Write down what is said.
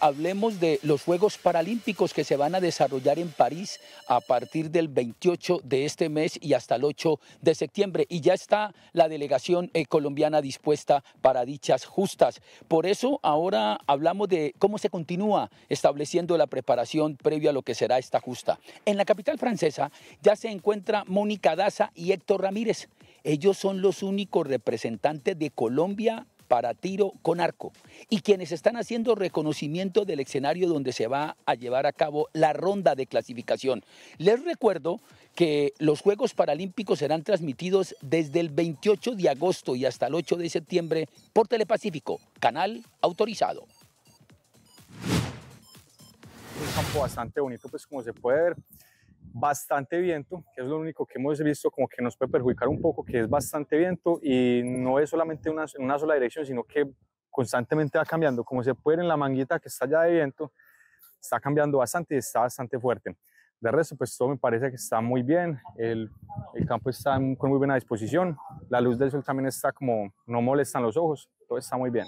hablemos de los Juegos Paralímpicos que se van a desarrollar en París a partir del 28 de este mes y hasta el 8 de septiembre. Y ya está la delegación eh, colombiana dispuesta para dichas justas. Por eso ahora hablamos de cómo se continúa estableciendo la preparación previa a lo que será esta justa. En la capital francesa ya se encuentra Mónica Daza y Héctor Ramírez. Ellos son los únicos representantes de Colombia para tiro con arco y quienes están haciendo reconocimiento del escenario donde se va a llevar a cabo la ronda de clasificación. Les recuerdo que los Juegos Paralímpicos serán transmitidos desde el 28 de agosto y hasta el 8 de septiembre por Telepacífico, canal autorizado. Un campo bastante bonito, pues como se puede ver, bastante viento, que es lo único que hemos visto como que nos puede perjudicar un poco, que es bastante viento y no es solamente una, en una sola dirección, sino que constantemente va cambiando. Como se puede ver en la manguita que está ya de viento, está cambiando bastante y está bastante fuerte. De resto, pues todo me parece que está muy bien, el, el campo está con muy buena disposición, la luz del sol también está como, no molestan los ojos, todo está muy bien.